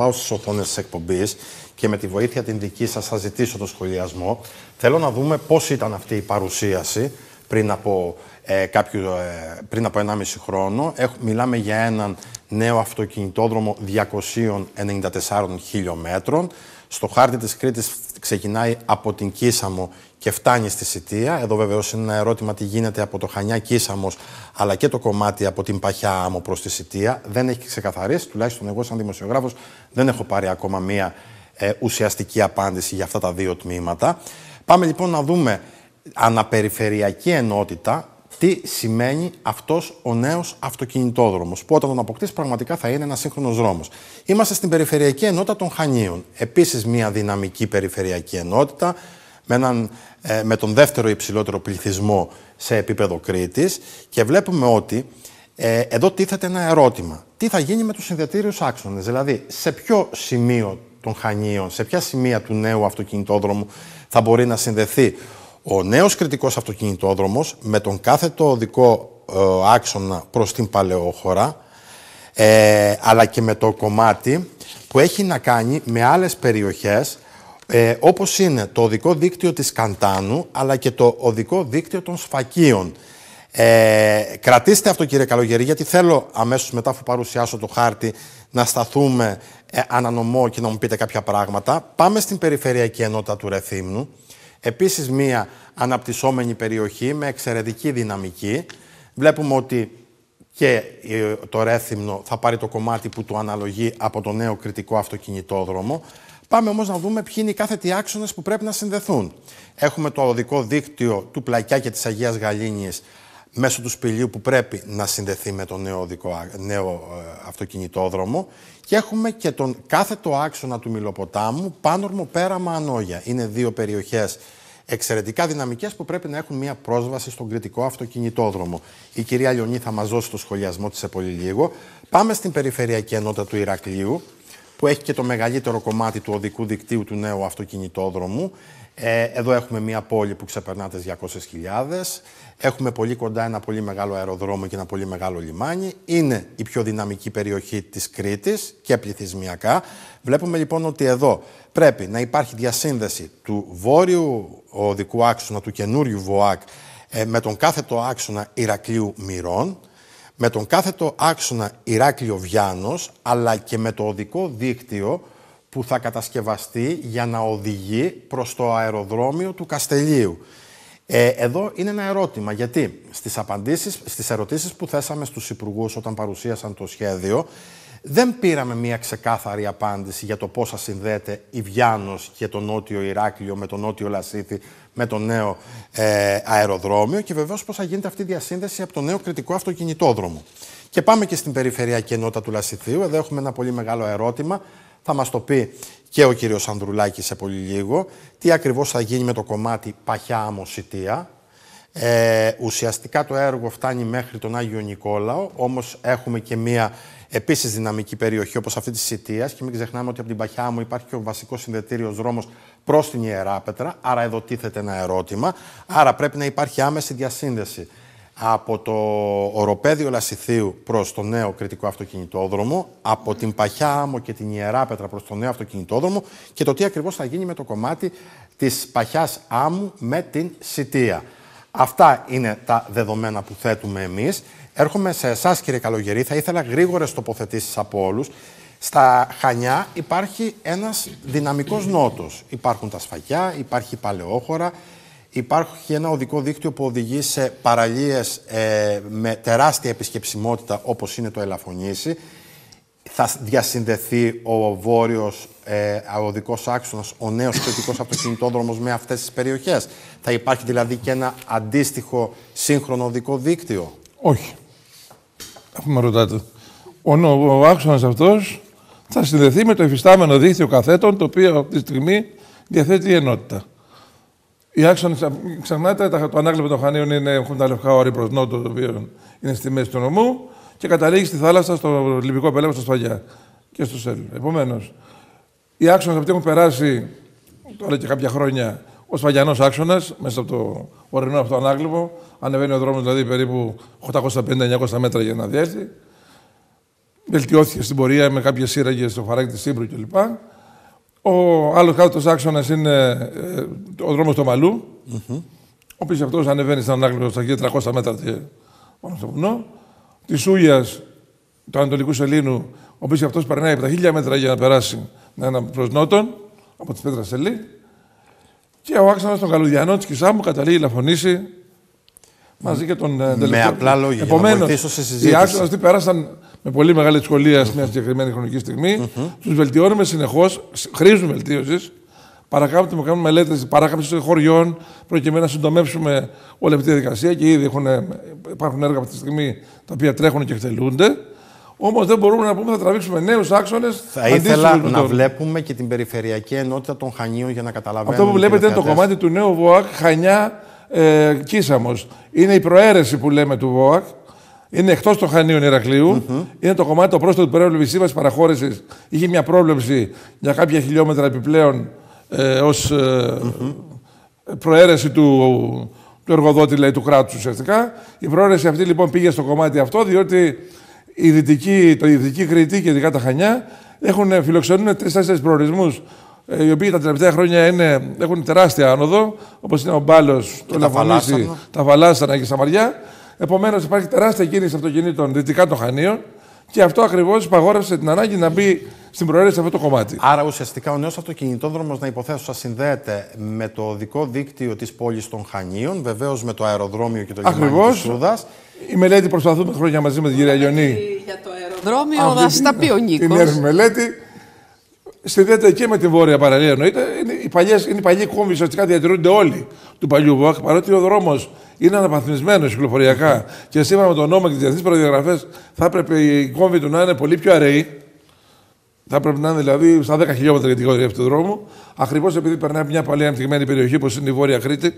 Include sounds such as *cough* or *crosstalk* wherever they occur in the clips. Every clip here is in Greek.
πάω στις οθόνες της εκπομπής και με τη βοήθεια την δική σας θα ζητήσω το σχολιασμό. Θέλω να δούμε πώς ήταν αυτή η παρουσίαση πριν από, ε, κάποιο, ε, πριν από 1,5 χρόνο. Έχ, μιλάμε για έναν νέο αυτοκινητόδρομο 294 χιλιόμετρων. Στο χάρτη της Κρήτης ξεκινάει από την Κίσαμο και φτάνει στη Σιτία. Εδώ βεβαίως είναι ένα ερώτημα τι γίνεται από το Χανιά Κίσαμος αλλά και το κομμάτι από την Παχιά Άμμο προς τη Σιτία. Δεν έχει ξεκαθαρίσει, τουλάχιστον εγώ σαν δημοσιογράφος δεν έχω πάρει ακόμα μία ε, ουσιαστική απάντηση για αυτά τα δύο τμήματα. Πάμε λοιπόν να δούμε αναπεριφερειακή ενότητα τι σημαίνει αυτός ο νέος αυτοκινητόδρομος, που όταν τον αποκτήσει πραγματικά θα είναι ένας σύγχρονος δρόμος. Είμαστε στην περιφερειακή ενότητα των Χανίων. Επίσης μια δυναμική περιφερειακή ενότητα, με, έναν, ε, με τον δεύτερο υψηλότερο πληθυσμό σε επίπεδο Κρήτης και βλέπουμε ότι ε, εδώ τίθεται ένα ερώτημα. Τι θα γίνει με τους συνδετήριους άξονες, δηλαδή σε ποιο σημείο των Χανίων, σε ποια σημεία του νέου αυτοκινητόδρομου θα μπορεί να συνδεθεί ο νέος κριτικός αυτοκινητόδρομος με τον κάθετο οδικό ε, άξονα προς την Παλαιόχώρα ε, αλλά και με το κομμάτι που έχει να κάνει με άλλες περιοχές ε, όπως είναι το οδικό δίκτυο της Καντάνου αλλά και το οδικό δίκτυο των Σφακίων. Ε, κρατήστε αυτό κύριε Καλογερή γιατί θέλω αμέσως μετά που παρουσιάσω το χάρτη να σταθούμε ε, ανανομό και να μου πείτε κάποια πράγματα. Πάμε στην περιφερειακή ενότητα του Ρεθύμνου. Επίσης μία αναπτυσσόμενη περιοχή με εξαιρετική δυναμική. Βλέπουμε ότι και το Ρέθυμνο θα πάρει το κομμάτι που του αναλογεί από το νέο κριτικό αυτοκινητόδρομο. Πάμε όμως να δούμε ποιοι είναι οι κάθετοι άξονες που πρέπει να συνδεθούν. Έχουμε το οδικό δίκτυο του Πλακιά και της Αγίας Γαλήνιης μέσω του σπηλιού που πρέπει να συνδεθεί με το νέο, οδικό, νέο ε, αυτοκινητόδρομο και έχουμε και τον κάθετο άξονα του Μιλοποτάμου, Πάνορμο Πέραμα Ανόγια. Είναι δύο περιοχές εξαιρετικά δυναμικές που πρέπει να έχουν μια πρόσβαση στον κριτικό αυτοκινητόδρομο. Η κυρία Λιονή θα μας δώσει το σχολιασμό της σε πολύ λίγο. Πάμε στην περιφερειακή ενότητα του Ηρακλείου, που έχει και το μεγαλύτερο κομμάτι του οδικού δικτύου του νέου αυτοκινητόδρομου. Ε, εδώ έχουμε μια πόλη που ξεπερνά τις 200.000. Έχουμε πολύ κοντά ένα πολύ μεγάλο αεροδρόμιο και ένα πολύ μεγάλο λιμάνι. Είναι η πιο δυναμική περιοχή της Κρήτης και πληθυσμιακά. Βλέπουμε λοιπόν ότι εδώ πρέπει να υπάρχει διασύνδεση του βόρειου οδικού άξονα, του καινούριου ΒΟΑΚ, ε, με τον κάθετο άξονα Ηρακλείου Μυρών, με τον κάθετο άξονα Ηράκλειο Βιάνος, αλλά και με το οδικό δίκτυο που θα κατασκευαστεί για να οδηγεί προς το αεροδρόμιο του Καστελίου. Ε, εδώ είναι ένα ερώτημα, γιατί στις, απαντήσεις, στις ερωτήσεις που θέσαμε στους υπουργούς όταν παρουσίασαν το σχέδιο, δεν πήραμε μια ξεκάθαρη απάντηση για το πώς θα συνδέεται η Βιάνος και το νότιο Ηράκλειο με το νότιο Λασίθι με το νέο ε, αεροδρόμιο και βεβαίως πώς θα γίνεται αυτή η διασύνδεση από το νέο κριτικό αυτοκινητόδρομο. Και πάμε και στην περιφερειακή ενότητα του Λασιθίου. Εδώ έχουμε ένα πολύ μεγάλο ερώτημα. Θα μας το πει και ο κύριος Ανδρουλάκης σε πολύ λίγο. Τι ακριβώς θα γίνει με το κομμάτι Παχιά Αμοσιτία. Ε, ουσιαστικά το έργο φτάνει μέχρι τον Άγιο Νικόλαο, όμως έχουμε και μία επίσης δυναμική περιοχή όπως αυτή της Σιτίας. Και μην ξεχνάμε ότι από την Παχιά μου υπάρχει και ο βασικός συνδετήριος δρόμος προς την Ιεράπετρα. Άρα εδώ τίθεται ένα ερώτημα. Άρα πρέπει να υπάρχει άμεση διασύνδεση από το οροπέδιο Λασιθίου προς το νέο κριτικό αυτοκινητόδρομο, από την Παχιά Άμμο και την Ιεράπετρα προς το νέο αυτοκινητόδρομο και το τι ακριβώς θα γίνει με το κομμάτι της Παχιάς Άμμου με την Σιτία. Αυτά είναι τα δεδομένα που θέτουμε εμείς. Έρχομαι σε εσάς, κύριε Καλογερή. Θα ήθελα γρήγορες τοποθετήσεις από όλους. Στα Χανιά υπάρχει ένας δυναμικός νότος. Υπάρχουν τα σφαγιά, υπάρχει η παλαιόχώρα, υπάρχει ένα οδικό δίκτυο που οδηγεί σε παραλίες ε, με τεράστια επισκεψιμότητα, όπως είναι το Ελαφωνήσι. Θα διασυνδεθεί ο βόρειος ε, οδικός άξονας, ο νέος κριτικό αυτοκινητόδρομος με αυτές τις περιοχές. Θα υπάρχει δηλαδή και ένα αντίστοιχο σύγχρονο οδικό δίκτυο. Όχι αφού με ρωτάτε. Ο, ο άξονας αυτός θα συνδεθεί με το εφιστάμενο δίκτυο καθέτων, το οποίο αυτή τη στιγμή διαθέτει η ενότητα. Οι άξονε, ξεχνάτε, το ανάγλυμα των Χανίων είναι, έχουν τα λευκά όρη προς νότο, το οποίο είναι στη μέση του νομού και καταλήγει στη θάλασσα, στο Λιβικό Πελέγο, στο Σφαγιά και στο Σέλ. Επομένως, οι άξονε αυτοί έχουν περάσει τώρα και κάποια χρόνια ο σφαγιανός άξονας μέσα από το ορεινό αυτό ανάγλυφο. Ανεβαίνει ο δρόμος δηλαδή περίπου 850-900 μέτρα για να διέλθει. βελτιώθηκε στην πορεία με κάποιες σύραγγες στο φαράκι τη Σύμπρου κλπ. Ο άλλος κάτω άξονα είναι ε, ο δρόμος του Μαλού, mm-hmm. ο οποίος αυτός ανεβαίνει στην ανάκληση στα 300 μέτρα πάνω στο βουνό. Της Σούγια, του Ανατολικού Σελήνου, ο οποίος αυτός περνάει από τα χίλια μέτρα για να περάσει να προς νότον, από τη Πέτρα Σελή. Και ο άξονας των Καλουδιανών της Κισάμου καταλήγει να φωνήσει μαζί και τον ε, Με απλά λόγια, Επομένως, για να βοηθήσω σε συζήτηση. Οι άξονε αυτοί πέρασαν με πολύ μεγάλη δυσκολία σε μια συγκεκριμένη χρονική στιγμή. Mm-hmm. Τους βελτιώνουμε συνεχώς, χρήζουν βελτίωσης. Παρακάμπτουμε, κάνουμε μελέτες παράκαμψης χωριών, προκειμένου να συντομεύσουμε όλη αυτή τη διαδικασία και ήδη έχουν, υπάρχουν έργα αυτή τη στιγμή τα οποία τρέχουν και εκτελούνται. Όμως δεν μπορούμε να πούμε θα τραβήξουμε νέους άξονες. Θα ήθελα να βλέπουμε και την περιφερειακή ενότητα των Χανίων για να καταλαβαίνουμε. Αυτό που βλέπετε είναι το κομμάτι του νέου ΒΟΑΚ Χανιά ε, Κίσαμος. Είναι η προαίρεση που λέμε του ΒΟΑΚ. Είναι εκτός των Χανίων Ηρακλείου. Mm-hmm. Είναι το κομμάτι το πρόσθετο που πρέπει η σύμβαση παραχώρησης. Είχε μια πρόβλεψη για κάποια χιλιόμετρα επιπλέον ε, ως ε, mm-hmm. προαίρεση του, του εργοδότη, λέει, του κράτους ουσιαστικά. Η προαίρεση αυτή λοιπόν πήγε στο κομμάτι αυτό, διότι η δυτική, το δυτική Κρήτη και ειδικά τα Χανιά έχουν, φιλοξενούν τρει-τέσσερι προορισμούς ε, οι οποίοι τα τελευταία χρόνια είναι, έχουν τεράστια άνοδο, όπως είναι ο Μπάλος, το Λαφωνήσι, τα Βαλάσσανα και η Σαμαριά. Επομένως, υπάρχει τεράστια κίνηση αυτοκινήτων δυτικά των Χανίων και αυτό ακριβώς υπαγόρευσε την ανάγκη να μπει στην προαίρεση αυτό το κομμάτι. Άρα, ουσιαστικά ο νέος αυτοκινητόδρομος, να υποθέσω, θα συνδέεται με το οδικό δίκτυο της πόλης των Χανίων, βεβαίως με το αεροδρόμιο και το λιμάνι της Σούδας. Η μελέτη προσπαθούμε χρόνια μαζί με την κυρία Λιονή. Για το αεροδρόμιο θα στα πει ο Νίκος. Την μελέτη συνδέεται και με την βόρεια παραλία εννοείται. Είναι οι, παλιές, είναι οι παλιοί κόμβοι, ουσιαστικά διατηρούνται όλοι του παλιού ΒΟΑΚ, παρότι ο δρόμος είναι αναπαθμισμένος κυκλοφοριακά και σύμφωνα με τον νόμο και τις διεθνείς προδιαγραφές θα έπρεπε οι κόμβοι του να είναι πολύ πιο αραιοί. Θα έπρεπε να είναι δηλαδή στα 10 χιλιόμετρα για την γωνία του δρόμου. Ακριβώς επειδή περνάει μια παλιά ανεπτυγμένη περιοχή όπω είναι η Βόρεια Κρήτη,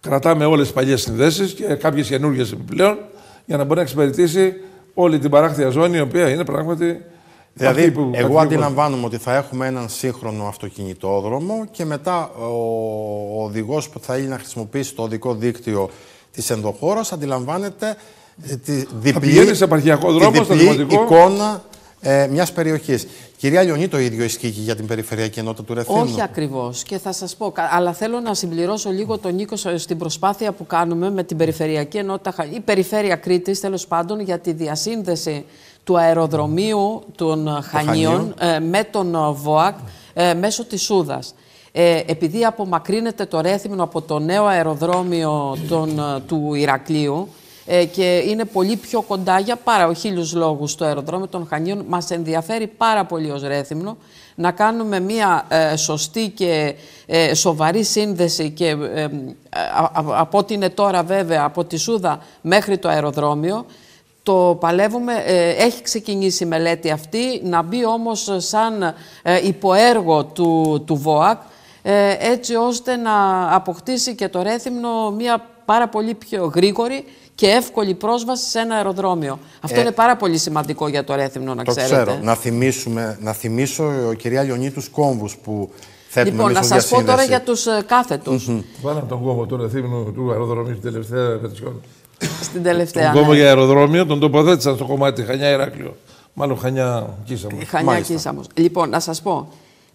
κρατάμε όλες τις παλιές συνδέσεις και κάποιες καινούργιες επιπλέον για να μπορεί να εξυπηρετήσει όλη την παράκτια ζώνη, η οποία είναι πράγματι Δηλαδή, που, εγώ αντιλαμβάνομαι ότι θα έχουμε έναν σύγχρονο αυτοκινητόδρομο και μετά ο, ο οδηγός που θα ήθελε να χρησιμοποιήσει το οδικό δίκτυο της ενδοχώρας αντιλαμβάνεται ε, τη διπλή, σε επαρχιακό δρόμο, τη διπλή εικόνα ε, μιας περιοχής. Κυρία Λιονί, το ίδιο ισχύει και για την περιφερειακή ενότητα του Ρεθύμνου. Όχι ακριβώς. Και θα σας πω, αλλά θέλω να συμπληρώσω λίγο τον Νίκο στην προσπάθεια που κάνουμε με την περιφερειακή ενότητα, η περιφέρεια Κρήτης τέλος πάντων, για τη διασύνδεση του αεροδρομίου των Χανίων ε, με τον ΒΟΑΚ ε, μέσω της Σούδας. Ε, επειδή απομακρύνεται το Ρέθυμνο από το νέο αεροδρόμιο των, του Ηρακλείου και είναι πολύ πιο κοντά για πάρα χίλιους λόγους το αεροδρόμιο των Χανίων, μας ενδιαφέρει πάρα πολύ ως Ρέθυμνο να κάνουμε μια σωστή και σοβαρή σύνδεση και από ό,τι είναι τώρα βέβαια από τη Σούδα μέχρι το αεροδρόμιο το παλεύουμε, ε, έχει ξεκινήσει η μελέτη αυτή, να μπει όμως σαν ε, υποέργο του, του ΒΟΑΚ, ε, έτσι ώστε να αποκτήσει και το Ρέθυμνο μια πάρα πολύ πιο γρήγορη και εύκολη πρόσβαση σε ένα αεροδρόμιο. Αυτό είναι πάρα πολύ σημαντικό για το Ρέθυμνο, να το ξέρετε. Ξέρω. Να, θυμίσουμε, να θυμίσω, κυρία Λιονί, τους κόμβους που θέτουμε Λοιπόν, να σας πω τώρα για τους κάθετους. Βάλαμε τον κόμβο του Ρεθύμνου του αεροδρομίου την τελευταία στην τελευταία. Τον κόμμα ναι. για αεροδρόμιο τον τοποθέτησαν στο κομμάτι Χανιά Ηράκλειο. Μάλλον Χανιά Κίσαμος. Χανιά Κίσαμος. Λοιπόν, να σας πω.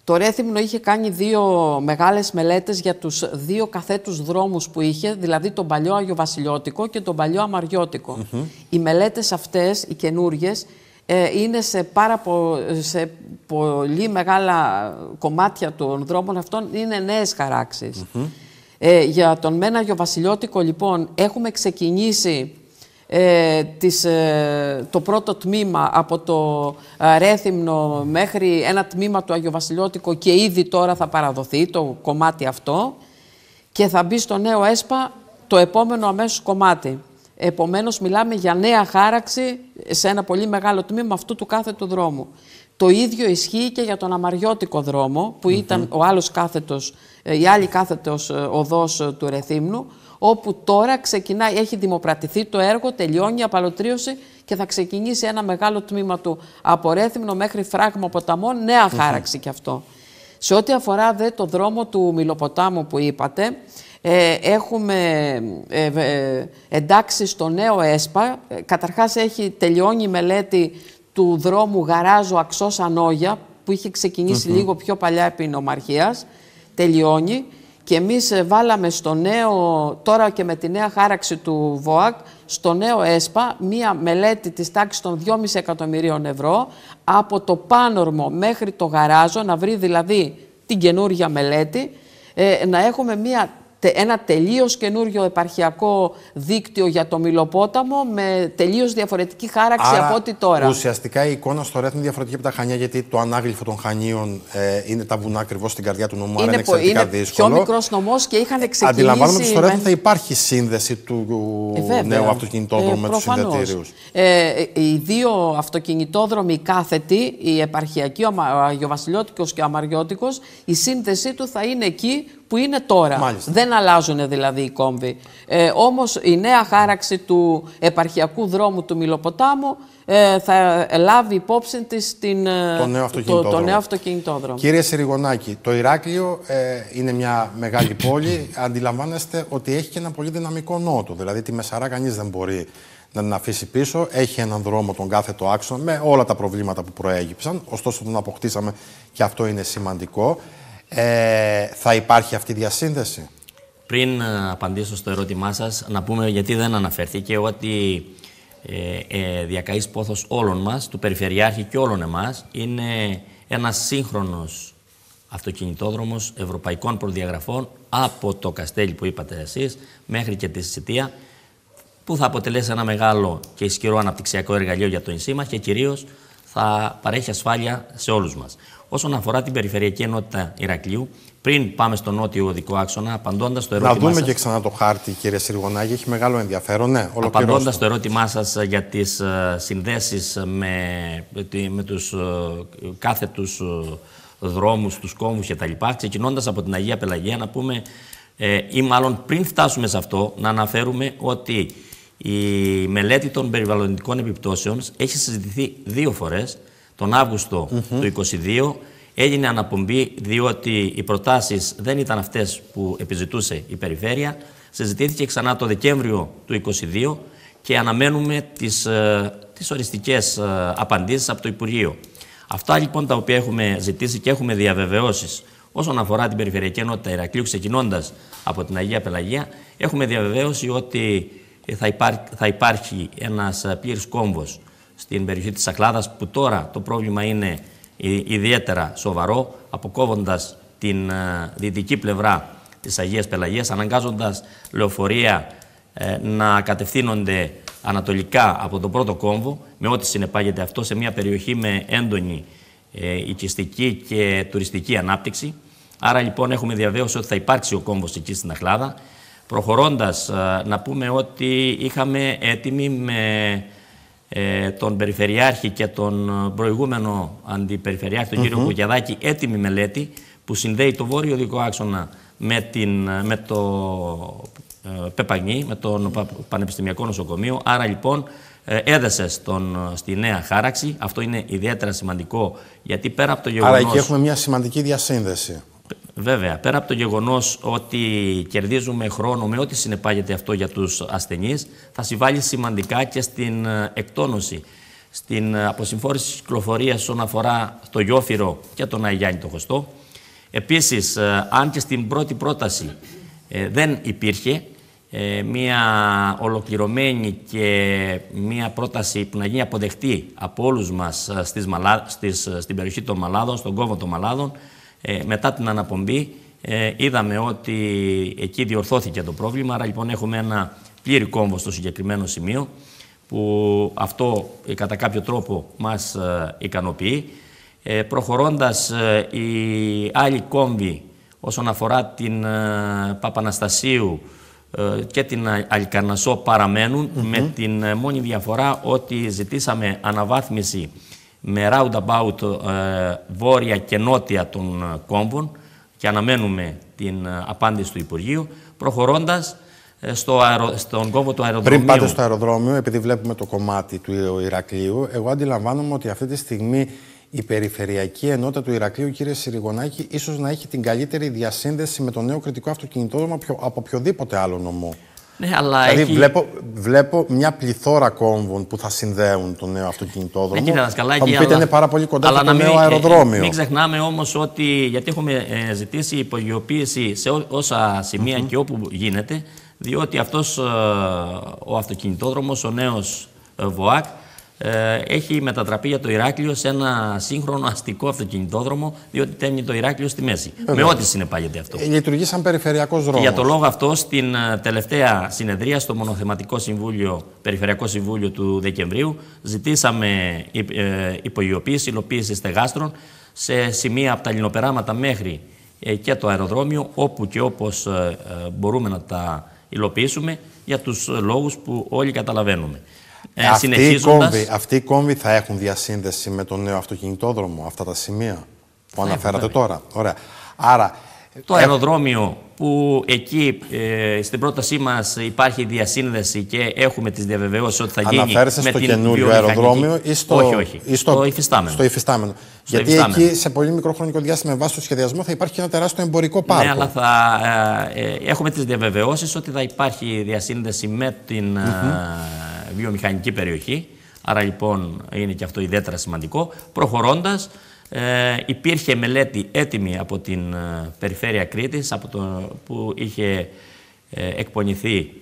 Το Ρέθυμνο είχε κάνει δύο μεγάλες μελέτες για τους δύο καθέτους δρόμους που είχε, δηλαδή τον παλιό Αγιοβασιλιώτικο και τον παλιό Αμαριώτικο. Οι μελέτες αυτές, οι καινούριε, ε, είναι σε, πάρα σε πολύ μεγάλα κομμάτια των δρόμων αυτών, είναι νέες χαράξεις. Ε, για τον Μέναγιο Βασιλιώτικο, λοιπόν, έχουμε ξεκινήσει ε, τις, ε, το πρώτο τμήμα από το ε, Ρέθυμνο μέχρι ένα τμήμα του Αγιοβασιλιώτικο και ήδη τώρα θα παραδοθεί το κομμάτι αυτό και θα μπει στο νέο ΕΣΠΑ το επόμενο αμέσως κομμάτι. Επομένως μιλάμε για νέα χάραξη σε ένα πολύ μεγάλο τμήμα αυτού του κάθε του δρόμου. Το ίδιο ισχύει και για τον Αμαριώτικο δρόμο που ήταν ο άλλος κάθετος ε, η άλλη κάθετος ε, οδός ε, του Ρεθύμνου, όπου τώρα ξεκινάει, έχει δημοπρατηθεί το έργο, τελειώνει η απαλωτρίωση και θα ξεκινήσει ένα μεγάλο τμήμα του από Ρέθυμνο μέχρι Φράγμα Ποταμών, νέα χάραξη κι αυτό. Σε ό,τι αφορά δε το δρόμο του Μιλοποτάμου που είπατε, έχουμε εντάξει στο νέο ΕΣΠΑ. καταρχάς έχει τελειώνει η μελέτη του δρόμου Γαράζο Αξός Ανόγια, που είχε λίγο πιο παλιά επί νομαρχίας, τελειώνει. Και εμείς ε, βάλαμε στο νέο, τώρα και με τη νέα χάραξη του ΒΟΑΚ, στο νέο ΕΣΠΑ μία μελέτη της τάξης των 2,5 εκατομμυρίων ευρώ από το Πάνορμο μέχρι το Γαράζο, να βρει δηλαδή την καινούργια μελέτη, ε, να έχουμε μία ένα τελείως καινούριο επαρχιακό δίκτυο για το Μιλοπόταμο με τελείως διαφορετική χάραξη από ό,τι τώρα. Ουσιαστικά η εικόνα στο ΡΕΤ είναι διαφορετική από τα Χανιά, γιατί το ανάγλυφο των Χανίων ε, είναι τα βουνά ακριβώς στην καρδιά του νομού. Είναι, είναι εξαιρετικά είναι δύσκολο. πιο μικρός νομός και είχαν ξεκινήσει. Αντιλαμβάνομαι ότι στο ΡΕΤ θα υπάρχει σύνδεση του ε, νέου αυτοκινητόδρομου ε, με τους συνδετήριου. Ε, οι δύο αυτοκινητόδρομοι κάθετοι, η επαρχιακή, ο Αγιοβασιλιώτικο και ο Αμαριώτικος, η σύνδεσή του θα είναι εκεί που είναι τώρα. Δεν αλλάζουν δηλαδή οι κόμβοι. Ε, όμως η νέα χάραξη του επαρχιακού δρόμου του Μιλοποτάμου ε, θα λάβει υπόψη της την, ε, το, νέο το, νέο αυτοκινητόδρομο. Κύριε Συριγονάκη, το Ηράκλειο ε, είναι μια μεγάλη πόλη. Αντιλαμβάνεστε ότι έχει και ένα πολύ δυναμικό νότο. Δηλαδή τη Μεσαρά κανείς δεν μπορεί να την αφήσει πίσω. Έχει έναν δρόμο τον κάθετο άξονα με όλα τα προβλήματα που προέγυψαν. Ωστόσο τον αποκτήσαμε και αυτό είναι σημαντικό. Ε, θα υπάρχει αυτή η διασύνδεση; Πριν ε, απαντήσω στο ερώτημά σας, να πούμε γιατί δεν αναφέρθηκε ότι ε, ε, διακαής πόθος όλων μας, του Περιφερειάρχη και όλων εμάς, είναι ένας σύγχρονος αυτοκινητόδρομος ευρωπαϊκών προδιαγραφών από το Καστέλι που είπατε εσείς μέχρι και τη Σιτία που θα αποτελέσει ένα μεγάλο και ισχυρό αναπτυξιακό εργαλείο για το νησί μας και κυρίως θα παρέχει ασφάλεια σε όλους μας. Όσον αφορά την περιφερειακή ενότητα Ηρακλείου, πριν πάμε στο νότιο οδικό άξονα, απαντώντας το ερώτημά σα. Να δούμε και ξανά το χάρτη, κύριε Σιργονάκη, έχει μεγάλο ενδιαφέρον. Ναι, Απαντώντας το ερώτημά σας για τις ε, συνδέσεις με, με τους ε, κάθετου ε, δρόμους, τους κόμβους κτλ. Ξεκινώντας από την Αγία Πελαγία, να πούμε, ή μάλλον πριν φτάσουμε σε αυτό, να αναφέρουμε ότι η μελέτη των περιβαλλοντικών επιπτώσεων έχει συζητηθεί δύο φορές τον Αύγουστο του 2022 έγινε αναπομπή διότι οι προτάσεις δεν ήταν αυτές που επιζητούσε η Περιφέρεια. Συζητήθηκε ξανά το Δεκέμβριο του 2022 και αναμένουμε τις, ε, τις οριστικές ε, απαντήσεις από το Υπουργείο. Αυτά λοιπόν τα οποία έχουμε ζητήσει και έχουμε διαβεβαιώσεις όσον αφορά την Περιφερειακή Ενότητα Ηρακλείου ξεκινώντας από την Αγία Πελαγία, έχουμε διαβεβαίωση ότι θα, υπάρχει, θα υπάρχει ένας πλήρης κόμβος στην περιοχή της Σακλάδας που τώρα το πρόβλημα είναι ιδιαίτερα σοβαρό αποκόβοντας την ε, δυτική πλευρά της Αγίας Πελαγίας αναγκάζοντας λεωφορεία ε, να κατευθύνονται ανατολικά από τον πρώτο κόμβο με ό,τι συνεπάγεται αυτό σε μια περιοχή με έντονη ε, οικιστική και τουριστική ανάπτυξη. Άρα λοιπόν έχουμε διαβέωση ότι θα υπάρξει ο κόμβος εκεί στην Αχλάδα. Προχωρώντας να πούμε ότι είχαμε έτοιμη με ε, τον Περιφερειάρχη και τον ε, προηγούμενο Αντιπεριφερειάρχη, τον κύριο Κουκιαδάκη, έτοιμη μελέτη που συνδέει το βόρειο δικό άξονα με, την, ε, με το ε, Πεπαγνή, με το Πανεπιστημιακό Νοσοκομείο. Άρα λοιπόν έδεσε στον, στη νέα χάραξη. Αυτό είναι ιδιαίτερα σημαντικό γιατί πέρα από το γεγονός... Άρα εκεί έχουμε μια σημαντική διασύνδεση. Βέβαια, πέρα από το γεγονός ότι κερδίζουμε χρόνο με ό,τι συνεπάγεται αυτό για τους ασθενείς, θα συμβάλλει σημαντικά και στην ε, εκτόνωση, στην ε, αποσυμφόρηση της κυκλοφορίας όσον αφορά το Γιώφυρο και τον Αγιάννη το Χωστό. Επίσης, ε, αν και στην πρώτη πρόταση δεν υπήρχε μια ολοκληρωμένη και μια πρόταση που να γίνει αποδεκτή από όλους μας στις, στην περιοχή των Μαλάδων, στον κόμβο των Μαλάδων, ε, μετά την αναπομπή ε, είδαμε ότι εκεί διορθώθηκε το πρόβλημα, άρα λοιπόν έχουμε ένα πλήρη κόμβο στο συγκεκριμένο σημείο που αυτό ε, κατά κάποιο τρόπο μας ε, ικανοποιεί. Ε, προχωρώντας η άλλη κόμβη όσον αφορά την Παπαναστασίου και την Αλικαρνασσό με την μόνη διαφορά ότι ζητήσαμε αναβάθμιση με roundabout ε, βόρεια και νότια των ε, κόμβων και αναμένουμε την ε, απάντηση του Υπουργείου, προχωρώντας στο αερο... στον κόμβο του αεροδρομίου. Πριν πάτε στο αεροδρόμιο, επειδή βλέπουμε το κομμάτι του Ηρακλείου, εγώ αντιλαμβάνομαι ότι αυτή τη στιγμή η περιφερειακή ενότητα του Ηρακλείου, κύριε Συριγονάκη, ίσως να έχει την καλύτερη διασύνδεση με το νέο κριτικό αυτοκινητόδρομο από οποιοδήποτε άλλο νομό. Ναι, αλλά δηλαδή έχει... βλέπω, βλέπω μια πληθώρα κόμβων που θα συνδέουν το νέο αυτοκινητόδρομο. Ναι, κύριε Δασκαλάκη, θα μου πείτε αλλά- είναι πάρα πολύ κοντά αλλά από το να μην- νέο ε, αεροδρόμιο. Μην ξεχνάμε όμως ότι. Γιατί έχουμε ε, ζητήσει υπογειοποίηση σε ό, όσα σημεία και όπου γίνεται, διότι αυτός ο αυτοκινητόδρομος, ο νέος ΒΟΑΚ, ε, έχει μετατραπεί για το Ηράκλειο σε ένα σύγχρονο αστικό αυτοκινητόδρομο, διότι τέμνει το Ηράκλειο στη μέση. Με ό,τι συνεπάγεται αυτό. Ε, Λειτουργεί σαν περιφερειακός δρόμος. Και για το λόγο αυτό, στην ε, τελευταία συνεδρία στο Μονοθεματικό Συμβούλιο, Περιφερειακό Συμβούλιο του Δεκεμβρίου, ζητήσαμε υ- ε, υπογειοποίηση, υλοποίηση στεγάστρων σε σημεία από τα λινοπεράματα μέχρι ε, και το αεροδρόμιο, όπου και όπως ε, ε, μπορούμε να τα υλοποιήσουμε για τους λόγους που όλοι καταλαβαίνουμε. Ε, αυτοί, οι συνεχίζοντας- κόμβοι, αυτοί οι κόμβοι θα έχουν διασύνδεση με το νέο αυτοκινητόδρομο, αυτά τα σημεία που αναφέρατε βέβαια. τώρα. Ωραία. Άρα, Το αεροδρόμιο που εκεί ε, στην πρότασή μας υπάρχει διασύνδεση και έχουμε τις διαβεβαιώσεις ότι θα γίνει αναφέρεσαι με στο την καινούριο βιομηχανική- αεροδρόμιο ή στο, όχι, όχι, ή στο, υφιστάμενο. Στο υφιστάμενο. Γιατί υφιστάμενο. εκεί σε πολύ μικρό χρονικό διάστημα με βάση το σχεδιασμό θα υπάρχει και ένα τεράστιο εμπορικό πάρκο. Ναι, αλλά θα ε, ε, έχουμε τις διαβεβαιώσεις ότι θα υπάρχει διασύνδεση με την ε, βιομηχανική περιοχή. Άρα λοιπόν είναι και αυτό ιδιαίτερα σημαντικό. Προχωρώντας, ε, υπήρχε μελέτη έτοιμη από την ε, Περιφέρεια Κρήτης από το, που είχε ε, εκπονηθεί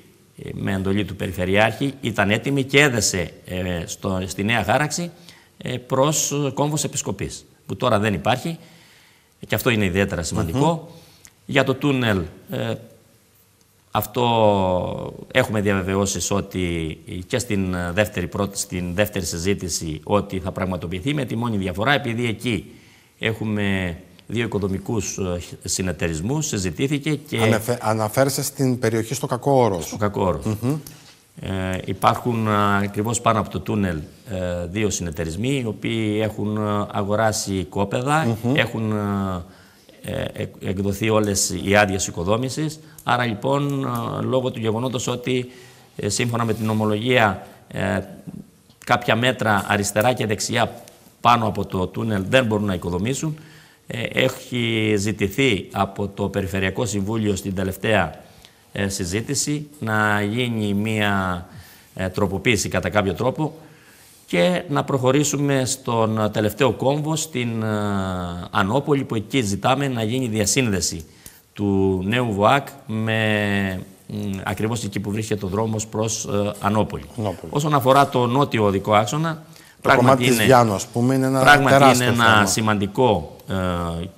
ε, με εντολή του Περιφερειάρχη, ήταν έτοιμη και έδεσε ε, στο, στη νέα χάραξη ε, προς ε, κόμβος επισκοπής, που τώρα δεν υπάρχει και αυτό είναι ιδιαίτερα σημαντικό. Για το τούνελ, ε, αυτό έχουμε διαβεβαιώσεις ότι και στην ε, δεύτερη, πρώτη, στην δεύτερη συζήτηση ότι θα πραγματοποιηθεί με τη μόνη διαφορά επειδή εκεί έχουμε δύο οικοδομικούς ε, συνεταιρισμούς, συζητήθηκε και Ανεφε- Αναφέρεσαι στην περιοχή στο κακό όρος. στο κακό όρος. Ε, υπάρχουν ακριβώς πάνω από το τούνελ ε, δύο συνεταιρισμοί οι οποίοι έχουν ε, αγοράσει κόπεδα, έχουν ε, ε, εκ- εκδοθεί όλες οι άδειες οικοδόμησης. Άρα λοιπόν ε, λόγω του γεγονότος ότι ε, σύμφωνα με την ομολογία ε, κάποια μέτρα αριστερά και δεξιά πάνω από το τούνελ δεν μπορούν να οικοδομήσουν. Ε, Έχει ζητηθεί από το Περιφερειακό Συμβούλιο στην τελευταία ε, συζήτηση να γίνει μία ε, τροποποίηση κατά κάποιο τρόπο και να προχωρήσουμε στον ε, τελευταίο κόμβο στην ε, Ανόπολη που εκεί ζητάμε να γίνει διασύνδεση του νέου ΒΟΑΚ με μ, ακριβώς εκεί που βρίσκεται ο δρόμος προς ε, Ανόπολη. Ανόπολη. Όσον αφορά το νότιο οδικό άξονα, Το κομμάτι της Γιάννου, ας πούμε, είναι ένα Πράγματι τεράστιο είναι ένα θέμα. σημαντικό ε,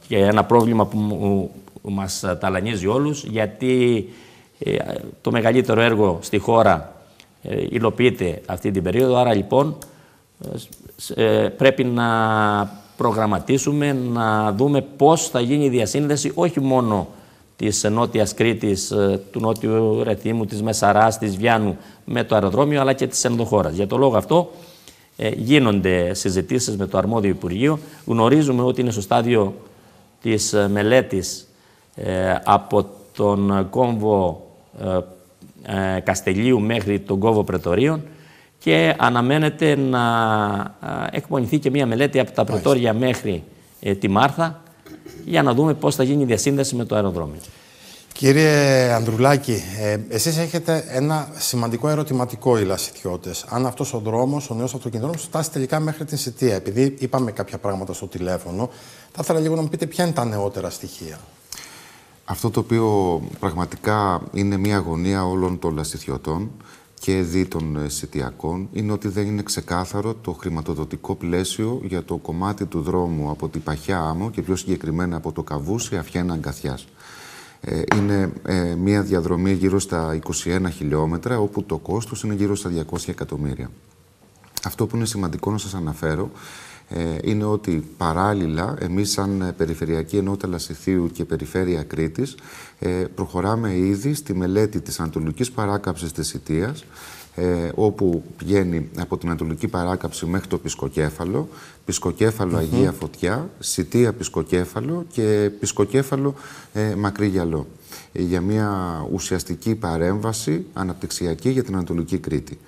και ένα πρόβλημα που μου- που μας ταλανίζει όλους γιατί ε, το μεγαλύτερο έργο στη χώρα ε, υλοποιείται αυτή την περίοδο. Άρα λοιπόν ε, σ- ε, πρέπει να προγραμματίσουμε, να δούμε πώς θα γίνει η διασύνδεση όχι μόνο της Νότιας Κρήτης, ε, του Νότιου Ρεθύμου, της Μεσαράς, της Βιάνου με το αεροδρόμιο αλλά και της ενδοχώρας. Για το λόγο αυτό ε, γίνονται συζητήσεις με το αρμόδιο Υπουργείο. Γνωρίζουμε ότι είναι στο στάδιο της ε, μελέτης ε, από τον κόμβο ε, ε, Καστελίου μέχρι τον κόμβο Πρετορίων και αναμένεται να ε, εκπονηθεί και μία μελέτη από τα Πρετόρια μέχρι ε, τη Μάρθα για να δούμε πώς θα γίνει η διασύνδεση με το αεροδρόμιο. Κύριε Ανδρουλάκη, ε, εσείς έχετε ένα σημαντικό ερωτηματικό οι λασιτιώτες. Αν αυτός ο δρόμος, ο νέος αυτοκινητόδρομος, φτάσει τελικά μέχρι την Σιτία. Επειδή είπαμε κάποια πράγματα στο τηλέφωνο, θα ήθελα λίγο να μου πείτε ποια είναι τα νεότερα στοιχεία. Αυτό το οποίο πραγματικά είναι μια αγωνία όλων των λαστιθιωτών και δι των ε, σιτιακών είναι ότι δεν είναι ξεκάθαρο το χρηματοδοτικό πλαίσιο για το κομμάτι του δρόμου από την Παχιά Άμμο και πιο συγκεκριμένα από το Καβούσι Αφιένα Αγκαθιάς. Ε, είναι ε, μια διαδρομή γύρω στα 21 χιλιόμετρα όπου το κόστος είναι γύρω στα 200 εκατομμύρια. Αυτό που είναι σημαντικό να σας αναφέρω ε, είναι ότι παράλληλα εμείς σαν ε, Περιφερειακή Ενότητα Λασιθίου και Περιφέρεια Κρήτης ε, προχωράμε ήδη στη μελέτη της Ανατολικής Παράκαψης της Ιτίας ε, όπου πηγαίνει από την Ανατολική Παράκαψη μέχρι το Πισκοκέφαλο, Πισκοκέφαλο Αγία Φωτιά, Σιτία Πισκοκέφαλο και Πισκοκέφαλο ε, Μακρύ Γυαλό ε, για μια ουσιαστική παρέμβαση αναπτυξιακή για την Ανατολική Κρήτη.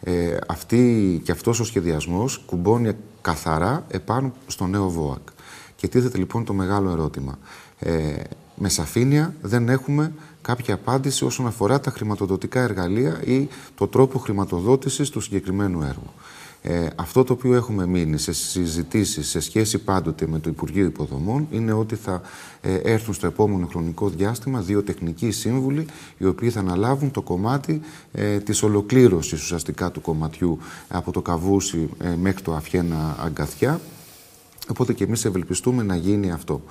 Ε, αυτή και αυτός ο σχεδιασμός κουμπώνει καθαρά επάνω στο νέο ΒΟΑΚ. Και τίθεται λοιπόν το μεγάλο ερώτημα. Ε, με σαφήνεια δεν έχουμε κάποια απάντηση όσον αφορά τα χρηματοδοτικά εργαλεία ή το τρόπο χρηματοδότησης του συγκεκριμένου έργου. Ε, αυτό το οποίο έχουμε μείνει σε συζητήσεις σε σχέση πάντοτε με το Υπουργείο Υποδομών είναι ότι θα ε, έρθουν στο επόμενο χρονικό διάστημα δύο τεχνικοί σύμβουλοι οι οποίοι θα αναλάβουν το κομμάτι ε, της ολοκλήρωσης ουσιαστικά του κομματιού από το Καβούσι ε, μέχρι το Αφιένα Αγκαθιά. Οπότε και εμείς ευελπιστούμε να γίνει αυτό.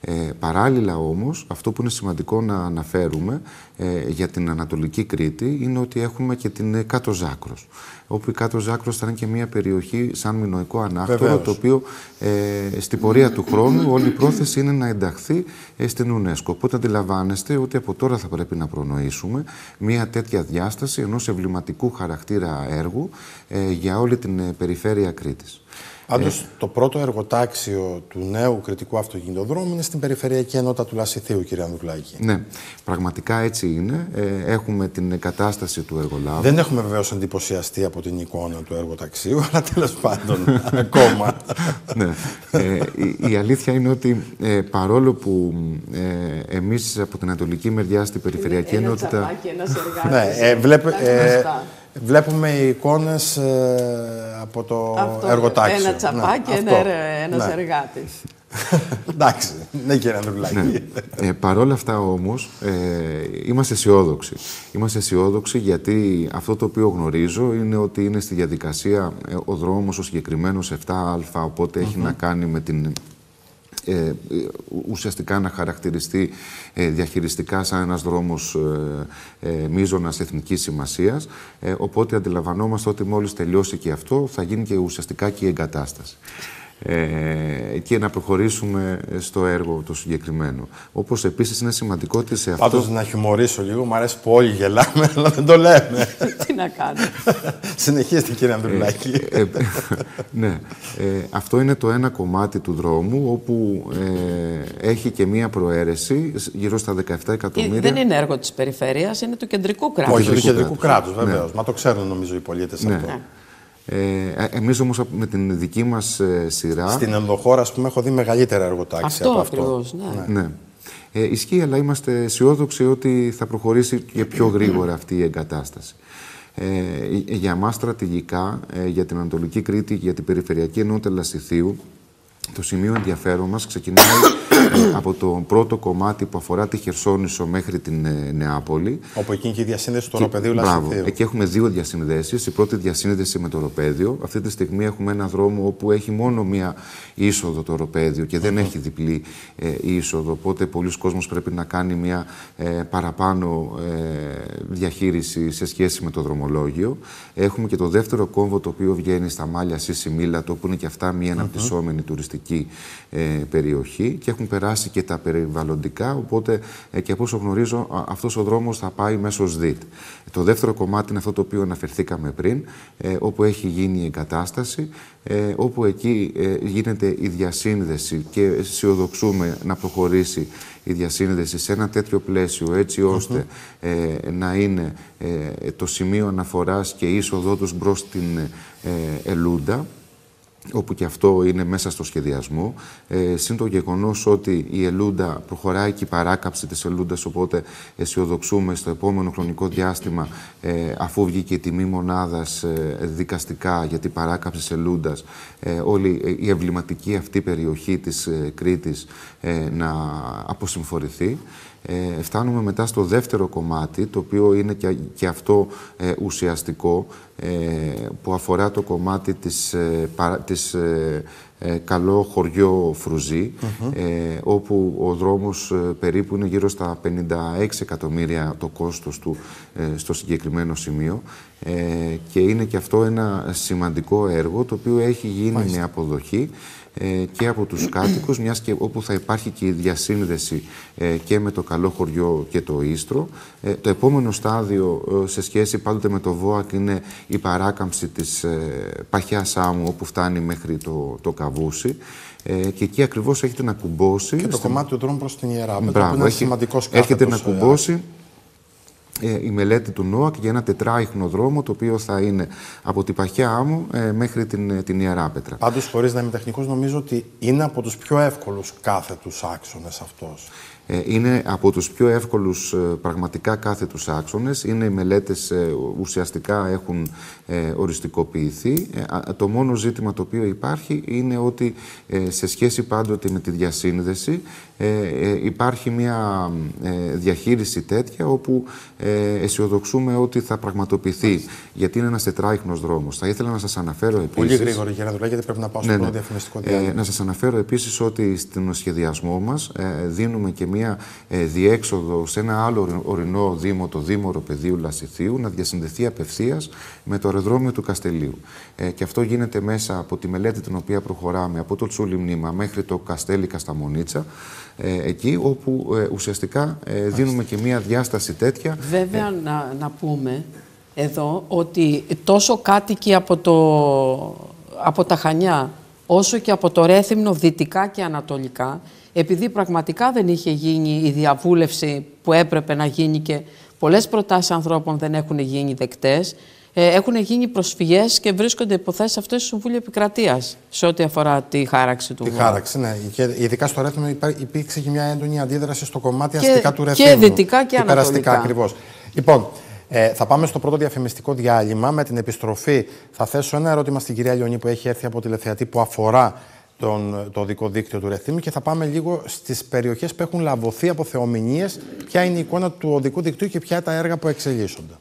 Ε, παράλληλα όμως, αυτό που είναι σημαντικό να αναφέρουμε ε, για την Ανατολική Κρήτη είναι ότι έχουμε και την ε, Κάτω Ζάκρος. Όπου η Κάτω Ζάκρος θα είναι και μια περιοχή σαν μηνοϊκό ανάκτορο, το οποίο ε, στην πορεία του χρόνου όλη η πρόθεση είναι να ενταχθεί ε, στην UNESCO. Οπότε αντιλαμβάνεστε ότι από τώρα θα πρέπει να προνοήσουμε μια τέτοια διάσταση ενός εμβληματικού χαρακτήρα έργου ε, για όλη την περιφέρεια Κρήτης. Πάντως, το πρώτο εργοτάξιο του νέου κριτικού αυτοκινητοδρόμου είναι στην Περιφερειακή Ενότητα του Λασιθίου, κύριε Ανδρουλάκη. Ναι, πραγματικά έτσι είναι. Ε, έχουμε την εγκατάσταση του εργολάβου. Δεν έχουμε βεβαίως εντυπωσιαστεί από την εικόνα του εργοταξίου, *laughs* αλλά τέλος πάντων *laughs* ακόμα. ναι. Ε, η, η, αλήθεια είναι ότι ε, παρόλο που ε, εμείς από την Ανατολική μεριά στην Περιφερειακή Ενότητα. ναι, ε, βλέπε, ε, Βλέπουμε εικόνες ε, από το Αυτό, εργοτάξιο. Ένα τσαπάκι, ναι, ένα, ένας ναι. εργάτης. *laughs* Εντάξει, ναι κύριε Ανδρουλάκη. Ναι. Ε, Παρ' όλα αυτά όμως, ε, είμαστε αισιόδοξοι. Είμαστε αισιόδοξοι γιατί αυτό το οποίο γνωρίζω είναι ότι είναι στη διαδικασία ε, ο δρόμος ο συγκεκριμένος 7α, οπότε έχει να κάνει με την ε, ουσιαστικά να χαρακτηριστεί ε, διαχειριστικά σαν ένας δρόμος ε, ε, μείζωνας εθνικής σημασίας. Ε, οπότε αντιλαμβανόμαστε ότι μόλις τελειώσει και αυτό θα γίνει και ουσιαστικά και η εγκατάσταση ε, και να προχωρήσουμε στο έργο το συγκεκριμένο. Όπως επίσης είναι σημαντικό ότι σε αυτό. Πάντως να χιουμορήσω λίγο, μου αρέσει που όλοι γελάμε, *laughs* αλλά δεν το λέμε. *laughs* Τι να κάνουμε. *laughs* Συνεχίστε, κύριε Ανδρουλάκη. Ε, ε, ναι. Ε, αυτό είναι το ένα κομμάτι του δρόμου, όπου ε, έχει και μία προαίρεση γύρω στα 17 εκατομμύρια. Δεν είναι έργο της περιφέρειας, είναι του κεντρικού κράτους. Όχι, του κεντρικού κράτους, βεβαίω. Ναι. Μα το ξέρουν νομίζω οι πολίτες ναι. αυτό. Ναι. Ε, εμείς όμως με την δική μας ε, σειρά... Στην ενδοχώρα, ας πούμε, έχω δει μεγαλύτερα εργοτάξια από αυτό. Ακριβώς, ναι. ναι. Ε, ισχύει, αλλά είμαστε αισιόδοξοι ότι θα προχωρήσει και πιο γρήγορα αυτή η εγκατάσταση. Ε, για μας στρατηγικά, ε, για την Ανατολική Κρήτη, για την Περιφερειακή Ενότητα Λασιθίου, το σημείο ενδιαφέρον μας ξεκινάει ε, από το πρώτο κομμάτι που αφορά τη Χερσόνησο μέχρι την ε, Νεάπολη. Όπου εκεί είναι και η διασύνδεση του Οροπεδίου Λασιθίου. Εκεί έχουμε δύο διασυνδέσεις. Η πρώτη διασύνδεση με το Οροπέδιο. Αυτή τη στιγμή έχουμε ένα δρόμο όπου έχει μόνο μία είσοδο το Οροπέδιο και δεν έχει διπλή ε, είσοδο. Οπότε πολλοί κόσμος πρέπει να κάνει μία ε, παραπάνω ε, διαχείριση σε σχέση με το δρομολόγιο. Έχουμε και το δεύτερο κόμβο το οποίο βγαίνει στα Μάλια Σίση Μίλατο, που είναι και αυτά μία αναπτυσσόμενη τουριστική ε, περιοχή και έχουν περάσει και τα περιβαλλοντικά, οπότε ε, και από όσο γνωρίζω αυτός ο δρόμος θα πάει μέσω ΣΔΙΤ. Το δεύτερο κομμάτι είναι αυτό το οποίο αναφερθήκαμε πριν, ε, όπου έχει γίνει η εγκατάσταση, ε, όπου εκεί ε, γίνεται η διασύνδεση και αισιοδοξούμε να προχωρήσει η διασύνδεση σε ένα τέτοιο πλαίσιο έτσι ώστε να είναι το σημείο αναφοράς και είσοδό τους μπρος στην Ελούντα όπου και αυτό είναι μέσα στο σχεδιασμό. Ε, Συν το γεγονός ότι η Ελούντα προχωράει και η παράκαψη της Ελούντας, οπότε αισιοδοξούμε στο επόμενο χρονικό διάστημα, ε, αφού βγήκε η τιμή μονάδας ε, δικαστικά για την παράκαψη Ελούντας, ε, όλη η εμβληματική αυτή περιοχή της ε, Κρήτης ε, να αποσυμφορηθεί. Ε, φτάνουμε μετά στο δεύτερο κομμάτι, το οποίο είναι και, και αυτό ε, ουσιαστικό, ε, που αφορά το κομμάτι της, ε, της καλό χωριό Φρουζή, όπου ο δρόμος περίπου είναι γύρω στα 56 εκατομμύρια το κόστος του στο συγκεκριμένο σημείο. Και είναι και αυτό ένα σημαντικό έργο το οποίο έχει γίνει με αποδοχή. ε, και από τους κάτοικους, μιας και όπου θα υπάρχει και η διασύνδεση ε, και με το καλό χωριό και το Ίστρο. Ε, το επόμενο στάδιο σε σχέση πάντοτε με το ΒΟΑΚ είναι η παράκαμψη της Παχιάς Άμμου, όπου φτάνει μέχρι το, το Καβούσι. και εκεί ακριβώς έχετε να κουμπώσει... Και το κομμάτι του δρόμου προς την Ιερά. Μπράβο, έχει, σημαντικός έχετε να κουμπώσει ε, η μελέτη του ΝΟΑΚ για ένα τετράιχνο δρόμο το οποίο θα είναι από την Παχιά Άμμο ε, μέχρι την, ε, την Ιερά Πέτρα. Πάντως, χωρίς να είμαι τεχνικός, νομίζω ότι είναι από τους πιο εύκολους κάθετους άξονες αυτός. Ε, είναι από τους πιο εύκολους ε, πραγματικά κάθετους άξονες. Είναι οι μελέτες ε, ουσιαστικά έχουν οριστικοποιηθεί. Το μόνο ζήτημα το οποίο υπάρχει είναι ότι σε σχέση πάντοτε με τη διασύνδεση υπάρχει μια διαχείριση τέτοια όπου αισιοδοξούμε ότι θα πραγματοποιηθεί. Γιατί είναι ένας τετράιχνος δρόμος. Θα ήθελα να σας αναφέρω επίσης... Πολύ γρήγορα για να δουλεύει γιατί πρέπει να πάω στο ναι, πρώτο ναι. διαφημιστικό διάλειμμα. να σας αναφέρω επίσης ότι στον σχεδιασμό μας δίνουμε και μια μια ε, διέξοδο σε ένα άλλο ορεινό δήμο, το Δήμο Πεδίου Λασιθίου, να διασυνδεθεί απευθείας με το αεροδρόμιο του Καστελίου. Ε, και αυτό γίνεται μέσα από τη μελέτη την οποία προχωράμε από το Τσούλι Μνήμα μέχρι το Καστέλι Κασταμονίτσα, ε, εκεί όπου ε, ουσιαστικά ε, δίνουμε και μια διάσταση τέτοια. Βέβαια, να, να πούμε εδώ ότι τόσο κάτοικοι από, το, από τα Χανιά όσο και από το Ρέθυμνο δυτικά και ανατολικά επειδή πραγματικά δεν είχε γίνει η διαβούλευση που έπρεπε να γίνει και πολλές προτάσεις ανθρώπων δεν έχουν γίνει δεκτές, ε, έχουν γίνει προσφυγές και βρίσκονται υποθέσεις αυτές στο Συμβούλιο Επικρατείας σε ό,τι αφορά τη χάραξη του Τη χάραξη, ναι. Και ειδικά στο Ρέθμο υπήρξε και μια έντονη αντίδραση στο κομμάτι και, αστικά του Ρέθμου. Και δυτικά και, ανατολικά. ακριβώς. Λοιπόν, ε, θα πάμε στο πρώτο διαφημιστικό διάλειμμα. Με την επιστροφή θα θέσω ένα ερώτημα στην κυρία Λιονή που έχει έρθει από τηλεθεατή που αφορά τον, το δικό δίκτυο του Ρεθύμη και θα πάμε λίγο στις περιοχές που έχουν λαβωθεί από θεομηνίες, ποια είναι η εικόνα του οδικού δικτύου και ποια είναι τα έργα που εξελίσσονται.